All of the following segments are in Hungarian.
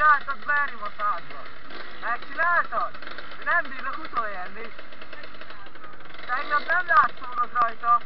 Megcsináltad, berim a szádba. Megcsináltad? Nem bírnak utolérni. Tegnap nem látszódott rajta.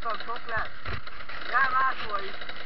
van Schotland. Daar Ja,